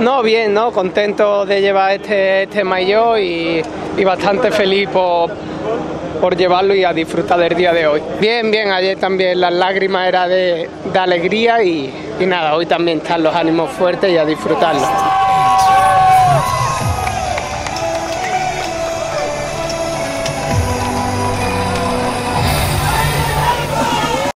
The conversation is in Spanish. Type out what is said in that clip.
No, bien, ¿no? Contento de llevar este, este maillot y, bastante feliz por, llevarlo y a disfrutar del día de hoy. Bien, bien, ayer también las lágrimas eran de, de alegría y, y nada, hoy también están los ánimos fuertes y a disfrutarlo.